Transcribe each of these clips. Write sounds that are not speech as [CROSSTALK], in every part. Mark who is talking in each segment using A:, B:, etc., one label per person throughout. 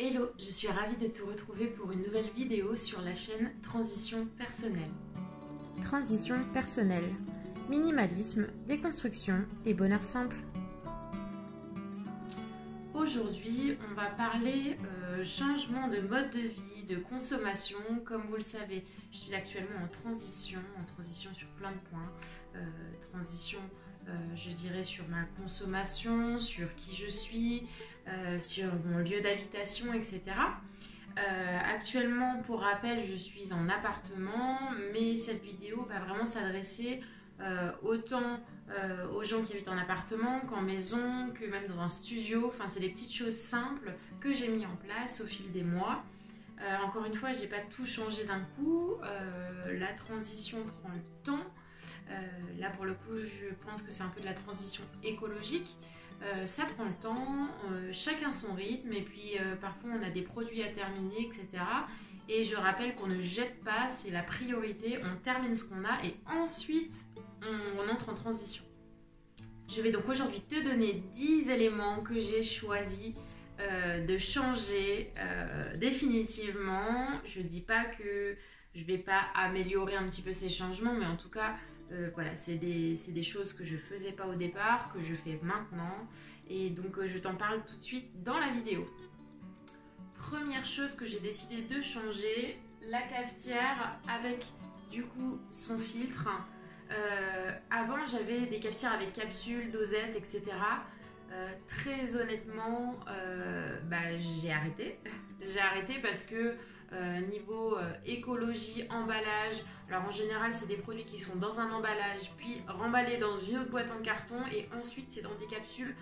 A: Hello, je suis ravie de te retrouver pour une nouvelle vidéo sur la chaîne Transition personnelle.
B: Transition personnelle, minimalisme, déconstruction et bonheur simple.
A: Aujourd'hui, on va parler euh, changement de mode de vie, de consommation. Comme vous le savez, je suis actuellement en transition, en transition sur plein de points. Euh, transition je dirais, sur ma consommation, sur qui je suis, euh, sur mon lieu d'habitation, etc. Euh, actuellement, pour rappel, je suis en appartement, mais cette vidéo va vraiment s'adresser autant aux gens qui habitent en appartement qu'en maison, que même dans un studio. Enfin, c'est des petites choses simples que j'ai mis en place au fil des mois. encore une fois, j'ai pas tout changé d'un coup. la transition prend le temps. Euh, là, pour le coup, je pense que c'est un peu de la transition écologique. Euh, ça prend le temps, euh, chacun son rythme, et puis parfois on a des produits à terminer, etc. Et je rappelle qu'on ne jette pas, c'est la priorité, on termine ce qu'on a et ensuite on, on, entre en transition. Je vais donc aujourd'hui te donner 10 éléments que j'ai choisi de changer définitivement. Je ne dis pas que je ne vais pas améliorer un petit peu ces changements, mais en tout cas, euh, voilà, c'est des, choses que je ne faisais pas au départ, que je fais maintenant. Et donc, euh, je t'en parle tout de suite dans la vidéo. Première chose que j'ai décidé de changer, la cafetière avec du coup son filtre. Euh, avant, j'avais des cafetières avec capsules, dosettes, etc. très honnêtement, bah, j'ai arrêté. [LAUGHS] j'ai arrêté parce que euh, niveau euh, écologie, emballage. Alors en général, c'est des produits qui sont dans un emballage, puis remballés dans une autre boîte en carton, et ensuite c'est dans des capsules.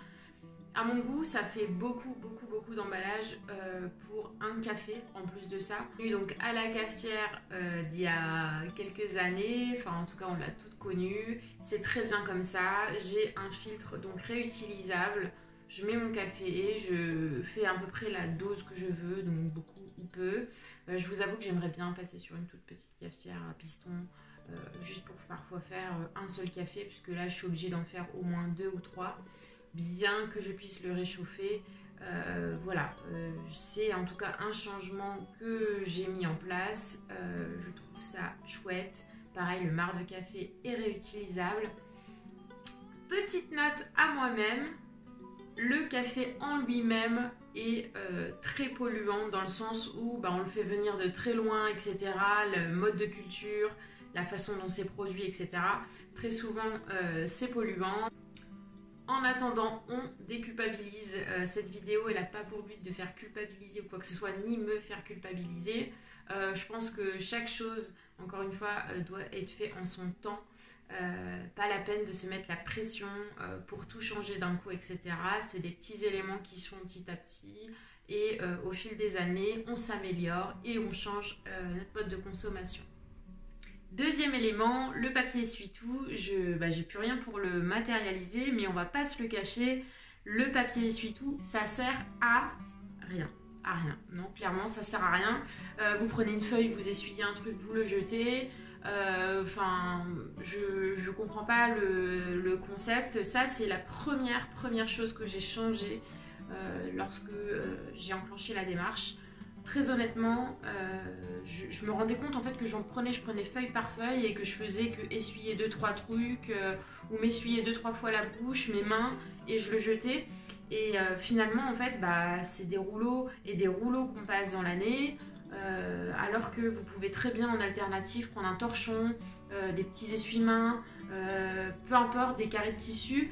A: À mon goût, ça fait beaucoup, beaucoup, beaucoup d'emballage euh, pour un café en plus de ça. Et donc à la cafetière d'il y a quelques années, enfin en tout cas on l'a toute connue. C'est très bien comme ça. J'ai un filtre donc réutilisable. Je mets mon café, je fais à peu près la dose que je veux, donc beaucoup ou peu. Euh, je vous avoue que j'aimerais bien passer sur une toute petite cafetière à piston, euh, juste pour parfois faire euh, un seul café, puisque là je suis obligée d'en faire au moins deux ou trois, bien que je puisse le réchauffer. voilà, c'est en tout cas un changement que j'ai mis en place. je trouve ça chouette. Pareil, le marc de café est réutilisable. Petite note à moi-même, le café en lui-même est euh, très polluant dans le sens où bah, on le fait venir de très loin, etc. Le mode de culture, la façon dont c'est produit, etc. Très souvent, euh, c'est polluant. En attendant, on déculpabilise euh, cette vidéo. Elle n'a pas pour but de faire culpabiliser ou quoi que ce soit, ni me faire culpabiliser. je pense que chaque chose, encore une fois, doit être fait en son temps. Euh, pas la peine de se mettre la pression euh, pour tout changer d'un coup, etc. C'est des petits éléments qui sont petit à petit et euh, au fil des années, on s'améliore et on change notre mode de consommation. Deuxième élément, le papier essuie-tout. Je bah, j'ai plus rien pour le matérialiser, mais on va pas se le cacher. Le papier essuie-tout, ça sert à rien. À rien. Non, clairement, ça sert à rien. vous prenez une feuille, vous essuyez un truc, vous le jetez. Euh, enfin, je, je comprends pas le, concept. Ça, c'est la première, première chose que j'ai changé euh, lorsque euh, j'ai enclenché la démarche. Très honnêtement, je, me rendais compte en fait que j'en prenais, je prenais feuille par feuille et que je faisais que essuyer deux trois trucs ou m'essuyer deux trois fois la bouche, mes mains et je le jetais. Et finalement, en fait, bah, c'est des rouleaux et des rouleaux qu'on passe dans l'année. Euh, alors que vous pouvez très bien en alternative prendre un torchon, euh, des petits essuie-mains, euh, peu importe, des carrés de tissu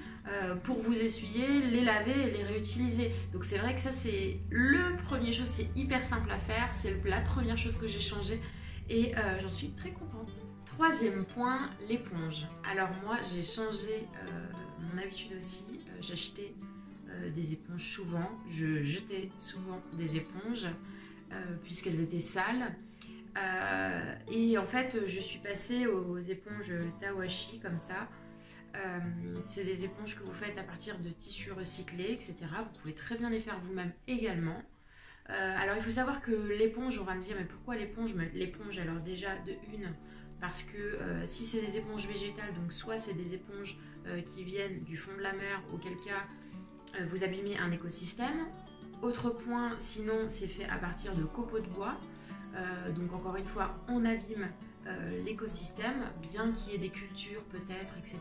A: pour vous essuyer, les laver et les réutiliser. Donc c'est vrai que ça c'est le premier chose, c'est hyper simple à faire, c'est la première chose que j'ai changé et j'en suis très contente. Troisième point, l'éponge. Alors moi j'ai changé mon habitude aussi, j'achetais des éponges souvent, je jetais souvent des éponges. Euh, puisqu'elles étaient sales. Euh, et en fait, je suis passée aux éponges Tawashi comme ça. Euh, c'est des éponges que vous faites à partir de tissus recyclés, etc. Vous pouvez très bien les faire vous-même également. alors il faut savoir que l'éponge, on va me dire, mais pourquoi l'éponge L'éponge, alors déjà de une, parce que si c'est des éponges végétales, donc soit c'est des éponges qui viennent du fond de la mer, auquel cas vous abîmez un écosystème, autre point, sinon c'est fait à partir de copeaux de bois. donc encore une fois, on abîme l'écosystème, bien qu'il y ait des cultures peut-être, etc.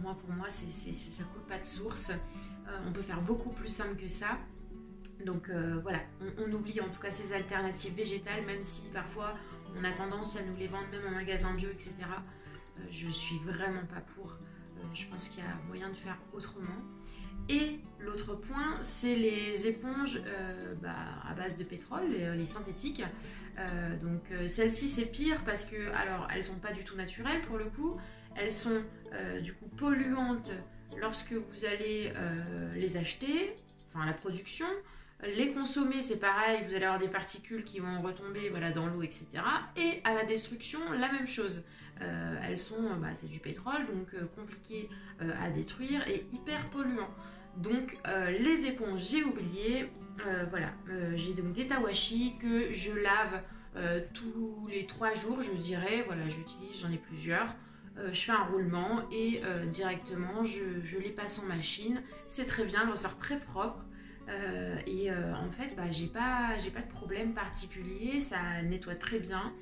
A: moi pour moi, ça coule pas de source. on peut faire beaucoup plus simple que ça. Donc voilà, on, oublie en tout cas ces alternatives végétales, même si parfois on a tendance à nous les vendre même en magasin bio, etc. je suis vraiment pas pour je pense qu'il y a moyen de faire autrement. Et l'autre point, c'est les éponges euh, bah, à base de pétrole, les, synthétiques. Euh, donc euh, celles-ci c'est pire parce que alors elles sont pas du tout naturelles pour le coup. Elles sont du coup polluantes lorsque vous allez les acheter, enfin la production. Les consommer, c'est pareil, vous allez avoir des particules qui vont retomber voilà, dans l'eau, etc. Et à la destruction, la même chose. Euh, elles sont, bah, c'est du pétrole, donc euh, compliqué euh, à détruire et hyper polluant. Donc les éponges, j'ai oublié. voilà, j'ai donc des tawashi que je lave tous les trois jours, je dirais. Voilà, j'utilise, j'en ai plusieurs. je fais un roulement et directement je, les passe en machine. C'est très bien, elles ressort très propre. et en fait, bah, j'ai pas, pas de problème particulier, ça nettoie très bien.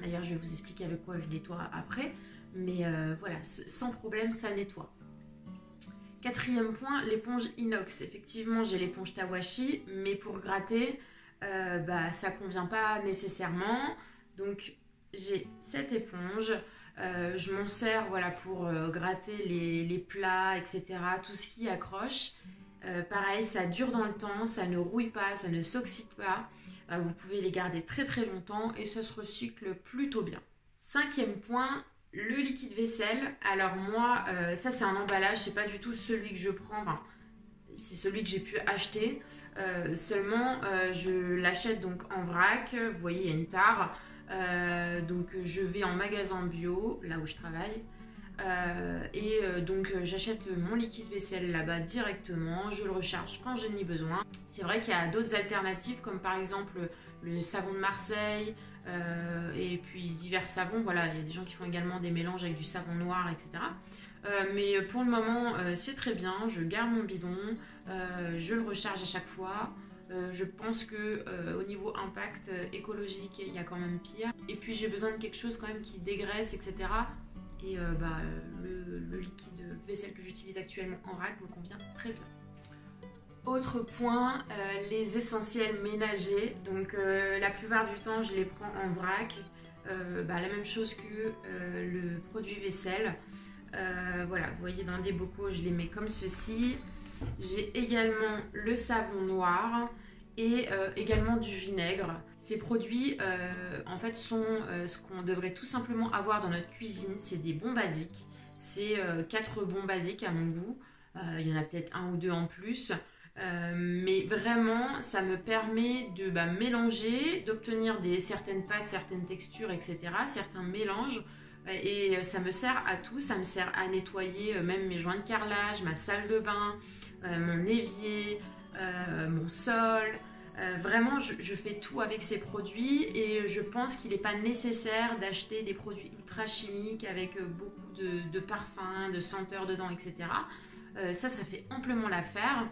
A: D'ailleurs, je vais vous expliquer avec quoi je nettoie après. Mais euh, voilà, sans problème, ça nettoie. Quatrième point, l'éponge inox. Effectivement, j'ai l'éponge Tawashi, mais pour gratter, euh, bah, ça convient pas nécessairement. Donc, j'ai cette éponge. Euh, je m'en sers voilà, pour gratter les, les, plats, etc. Tout ce qui accroche. Pareil, ça dure dans le temps, ça ne rouille pas, ça ne s'oxyde pas. Euh, vous pouvez les garder très très longtemps et ça se recycle plutôt bien. Cinquième point, le liquide vaisselle. Alors moi, euh, ça c'est un emballage, c'est pas du tout celui que je prends, c'est celui que j'ai pu acheter. Euh, seulement, je l'achète donc en vrac. Vous voyez, il y a une tare. donc je vais en magasin bio, là où je travaille. Et donc j'achète mon liquide vaisselle là-bas directement, je le recharge quand j'en ai besoin. C'est vrai qu'il y a d'autres alternatives comme par exemple le savon de Marseille euh, et puis divers savons. Voilà, il y a des gens qui font également des mélanges avec du savon noir, etc. Euh, mais pour le moment, euh, c'est très bien. Je garde mon bidon, je le recharge à chaque fois. je pense que au niveau impact écologique, il y a quand même pire. Et puis j'ai besoin de quelque chose quand même qui dégraisse, etc. Et bah, le, liquide vaisselle que j'utilise actuellement en rack me convient très bien. Autre point, euh, les essentiels ménagers. Donc euh, la plupart du temps, je les prends en vrac. Euh, bah, la même chose que le produit vaisselle. voilà, vous voyez dans des bocaux, je les mets comme ceci. J'ai également le savon noir et également du vinaigre. Ces produits, en fait, sont ce qu'on devrait tout simplement avoir dans notre cuisine. C'est des bons basiques. C'est quatre bons basiques à mon goût. Il y en a peut-être un ou deux en plus. Euh, mais vraiment, ça me permet de bah, mélanger, d'obtenir certaines pâtes, certaines textures, etc., certains mélanges. Et ça me sert à tout, ça me sert à nettoyer euh, même mes joints de carrelage, ma salle de bain, euh, mon évier, mon sol. vraiment, je, fais tout avec ces produits et je pense qu'il n'est pas nécessaire d'acheter des produits ultra chimiques avec beaucoup de, parfums, de senteurs dedans, etc. ça, ça fait amplement l'affaire.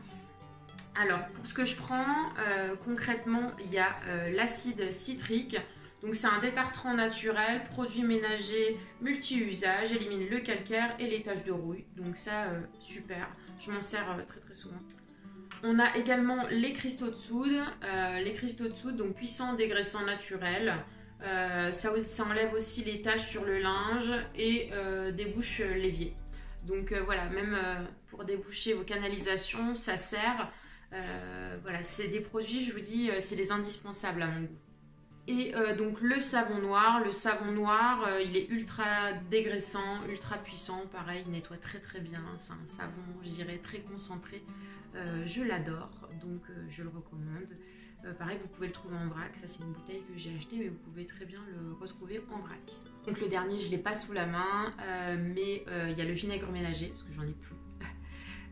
A: Alors, pour ce que je prends, euh, concrètement, il y a euh, l'acide citrique. Donc, c'est un détartrant naturel, produit ménager, multi-usage, élimine le calcaire et les taches de rouille. Donc, ça, euh, super. Je m'en sers très très souvent. On a également les cristaux de soude. les cristaux de soude, donc puissant dégraissant naturel. Ça, ça, enlève aussi les taches sur le linge et débouche l'évier. Donc voilà, même pour déboucher vos canalisations, ça sert. Euh, voilà, c'est des produits, je vous dis, euh, c'est les indispensables à mon goût. Et euh, donc le savon noir, le savon noir, il est ultra dégraissant, ultra puissant, pareil, il nettoie très très bien, c'est un savon, je dirais, très concentré. je l'adore, donc je le recommande. pareil, vous pouvez le trouver en vrac, ça c'est une bouteille que j'ai achetée, mais vous pouvez très bien le retrouver en vrac. Donc le dernier, je ne l'ai pas sous la main, mais il y a le vinaigre ménager, parce que j'en ai plus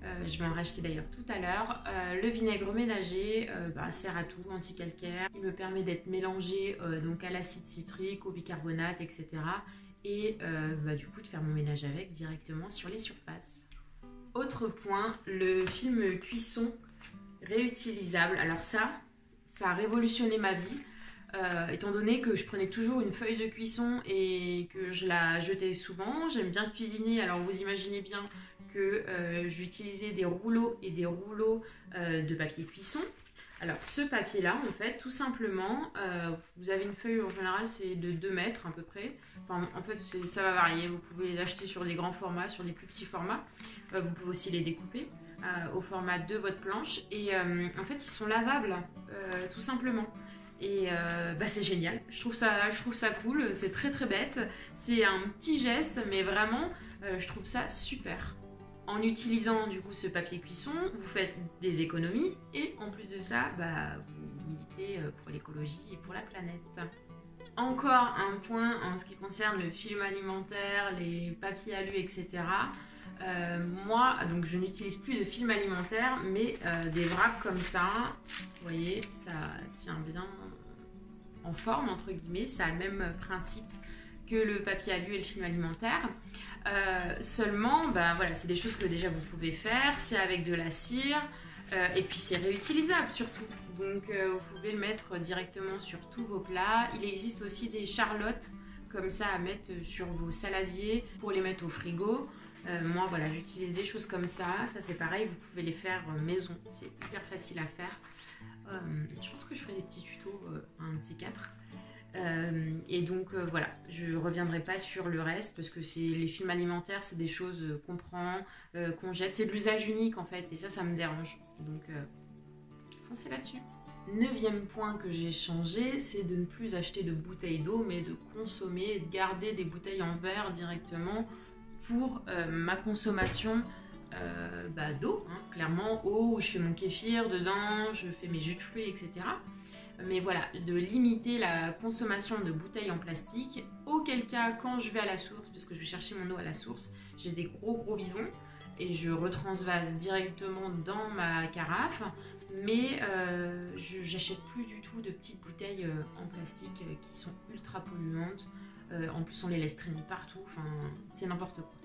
A: euh, je vais en racheter d'ailleurs tout à l'heure. Euh, le vinaigre ménager euh, bah, sert à tout, anti-calcaire. Il me permet d'être mélangé donc à l'acide citrique, au bicarbonate, etc. Et bah, du coup de faire mon ménage avec directement sur les surfaces. Autre point, le film cuisson réutilisable. Alors ça, ça a révolutionné ma vie. Étant donné que je prenais toujours une feuille de cuisson et que je la jetais souvent, j'aime bien cuisiner, alors vous imaginez bien que euh, j'utilisais des rouleaux et des rouleaux euh, de papier cuisson. Alors ce papier-là, en fait, tout simplement, vous avez une feuille en général, c'est de 2 mètres à peu près. En fait, ça va varier. Vous pouvez les acheter sur les grands formats, sur les plus petits formats. vous pouvez aussi les découper au format de votre planche. Et en fait, ils sont lavables, tout simplement. Et euh, bah, c'est génial, je trouve, ça, je trouve ça cool, c'est très très bête, c'est un petit geste, mais vraiment, euh, je trouve ça super. En utilisant du coup ce papier cuisson, vous faites des économies et en plus de ça, bah, vous militez euh, pour l'écologie et pour la planète. Encore un point en ce qui concerne le film alimentaire, les papiers alu, etc. moi, donc je n'utilise plus de film alimentaire, mais des wraps comme ça, vous voyez, ça tient bien en forme, entre guillemets, ça a le même principe que le papier alu et le film alimentaire. Euh, seulement, ben voilà, c'est des choses que déjà vous pouvez faire, c'est avec de la cire, euh, et puis c'est réutilisable surtout. Donc euh, vous pouvez le mettre directement sur tous vos plats. Il existe aussi des charlottes comme ça à mettre sur vos saladiers pour les mettre au frigo. moi, voilà, j'utilise des choses comme ça. Ça, c'est pareil, vous pouvez les faire maison. C'est hyper facile à faire. Je pense que je ferai des petits tutos, un de ces quatre. Euh, et donc voilà, je reviendrai pas sur le reste parce que c'est les films alimentaires, c'est des choses qu'on prend, qu'on jette, c'est de l'usage unique en fait, et ça, ça me dérange. Donc foncez là-dessus. Neuvième point que j'ai changé, c'est de ne plus acheter de bouteilles d'eau, mais de consommer de garder des bouteilles en verre directement pour ma consommation euh, bah, d'eau, hein, clairement, eau où je fais mon kéfir dedans, je fais mes jus de fruits, etc. Mais voilà, de limiter la consommation de bouteilles en plastique, auquel cas quand je vais à la source, parce que je vais chercher mon eau à la source, j'ai des gros gros bidons et je retransvase directement dans ma carafe, mais euh, j'achète plus du tout de petites bouteilles euh, en plastique qui sont ultra polluantes. en plus, on les laisse traîner partout, enfin, c'est n'importe quoi.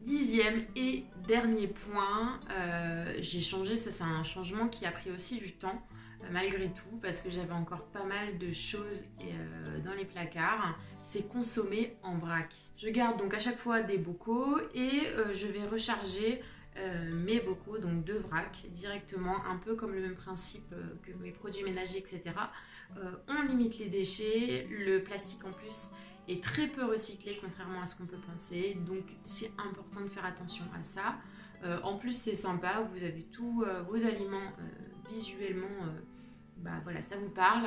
A: Dixième et dernier point, euh, j'ai changé, ça c'est un changement qui a pris aussi du temps euh, malgré tout parce que j'avais encore pas mal de choses euh, dans les placards, c'est consommer en vrac. Je garde donc à chaque fois des bocaux et je vais recharger mes bocaux donc de vrac directement, un peu comme le même principe que mes produits ménagers etc. on limite les déchets, le plastique en plus est très peu recyclé contrairement à ce qu'on peut penser. Donc c'est important de faire attention à ça. Euh, en plus c'est sympa, vous avez tous euh, vos aliments euh, visuellement, bah voilà, ça vous parle.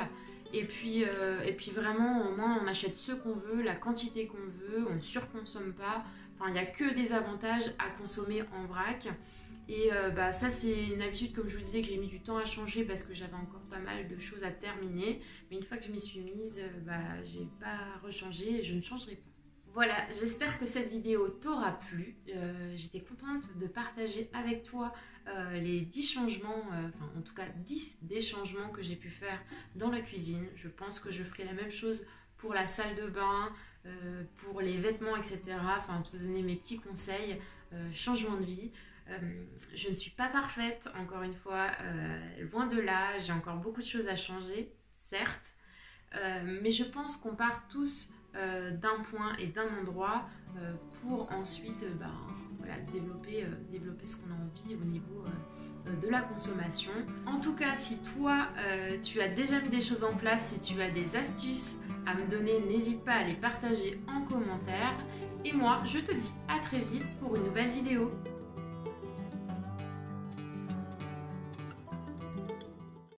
A: Et puis, et puis vraiment, au moins on achète ce qu'on veut, la quantité qu'on veut, on ne surconsomme pas. Enfin, il n'y a que des avantages à consommer en vrac. Et euh, bah, ça, c'est une habitude, comme je vous disais, que j'ai mis du temps à changer parce que j'avais encore pas mal de choses à terminer. Mais une fois que je m'y suis mise, euh, bah, j'ai pas rechangé et je ne changerai pas. Voilà, j'espère que cette vidéo t'aura plu. Euh, j'étais contente de partager avec toi les 10 changements, enfin en tout cas 10 des changements que j'ai pu faire dans la cuisine. Je pense que je ferai la même chose pour la salle de bain, pour les vêtements, etc. Enfin, te donner mes petits conseils, changement de vie. Euh, je ne suis pas parfaite, encore une fois, euh, loin de là, j'ai encore beaucoup de choses à changer, certes, euh, mais je pense qu'on part tous d'un point et d'un endroit pour ensuite ben, développer ce qu'on a envie au niveau de la consommation. En tout cas, si toi, tu as déjà mis des choses en place, si tu as des astuces à me donner, n'hésite pas à les partager en commentaire. Et moi, je te dis à très vite pour une nouvelle vidéo.